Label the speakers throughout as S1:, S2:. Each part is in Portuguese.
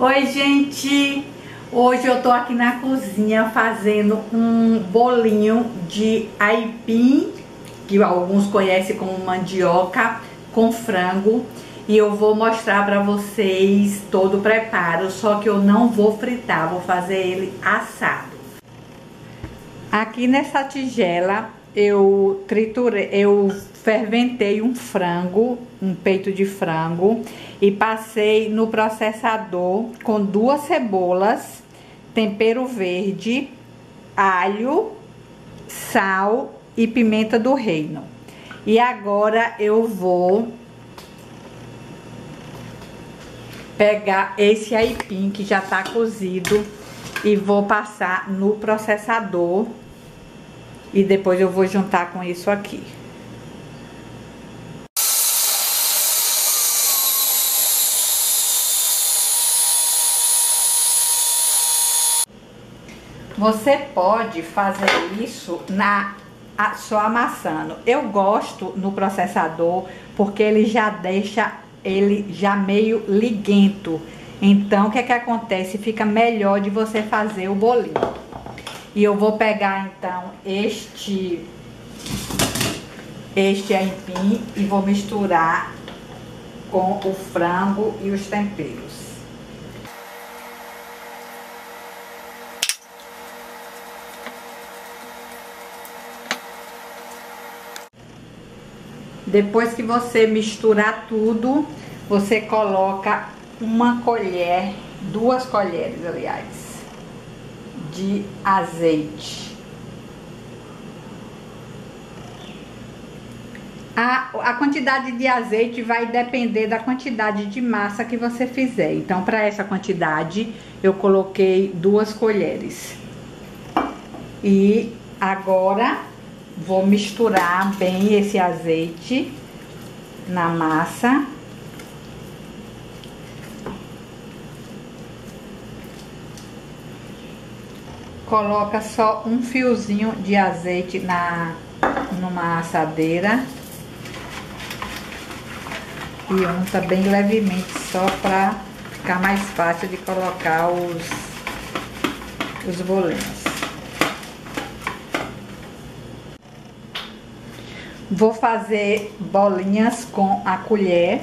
S1: Oi, gente! Hoje eu tô aqui na cozinha fazendo um bolinho de aipim, que alguns conhecem como mandioca, com frango. E eu vou mostrar pra vocês todo o preparo, só que eu não vou fritar, vou fazer ele assado. Aqui nessa tigela eu triturei, eu ferventei um frango, um peito de frango e passei no processador com duas cebolas, tempero verde, alho, sal e pimenta do reino. E agora eu vou pegar esse aipim que já tá cozido e vou passar no processador e depois eu vou juntar com isso aqui. Você pode fazer isso na só amassando. Eu gosto no processador porque ele já deixa ele já meio liguento. Então, o que é que acontece? Fica melhor de você fazer o bolinho. E eu vou pegar então este este aipim e vou misturar com o frango e os temperos. Depois que você misturar tudo, você coloca uma colher, duas colheres, aliás, de azeite. A, a quantidade de azeite vai depender da quantidade de massa que você fizer. Então, para essa quantidade, eu coloquei duas colheres. E agora, vou misturar bem esse azeite na massa. coloca só um fiozinho de azeite na numa assadeira e unta bem levemente só para ficar mais fácil de colocar os os bolinhos. Vou fazer bolinhas com a colher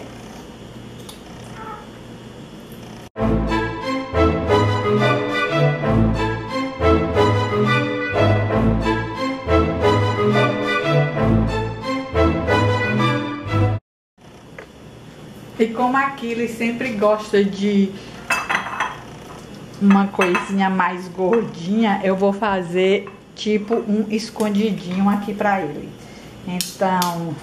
S1: E como aquilo sempre gosta de uma coisinha mais gordinha, eu vou fazer tipo um escondidinho aqui pra ele. Então,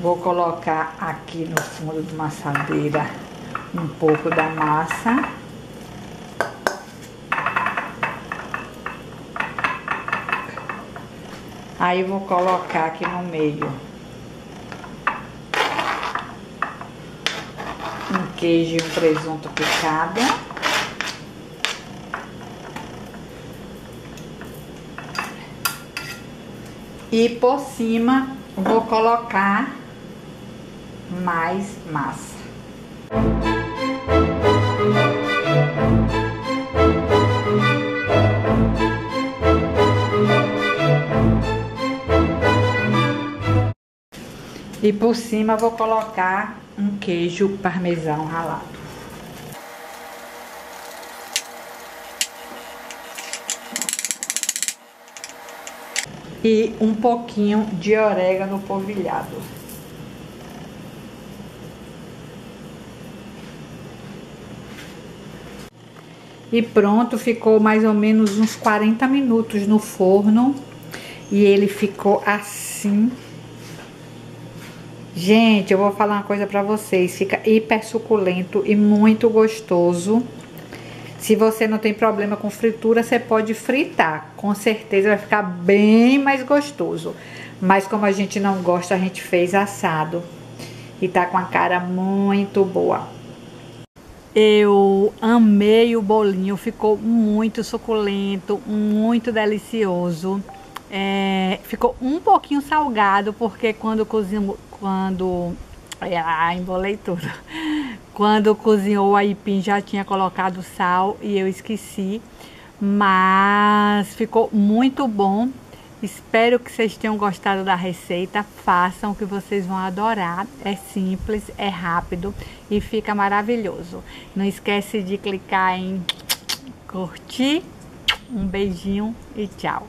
S1: vou colocar aqui no fundo de uma assadeira um pouco da massa. Aí vou colocar aqui no meio um queijo e um presunto picado. E por cima vou colocar mais massa. E por cima vou colocar um queijo parmesão ralado. E um pouquinho de orégano polvilhado. E pronto, ficou mais ou menos uns 40 minutos no forno. E ele ficou assim Gente, eu vou falar uma coisa pra vocês. Fica hiper suculento e muito gostoso. Se você não tem problema com fritura, você pode fritar. Com certeza vai ficar bem mais gostoso. Mas como a gente não gosta, a gente fez assado. E tá com a cara muito boa. Eu amei o bolinho, ficou muito suculento, muito delicioso. É, ficou um pouquinho salgado, porque quando cozinho, quando Ah, embolei tudo. Quando cozinhou o aipim já tinha colocado sal e eu esqueci. Mas ficou muito bom. Espero que vocês tenham gostado da receita. Façam que vocês vão adorar. É simples, é rápido e fica maravilhoso. Não esquece de clicar em curtir. Um beijinho e tchau.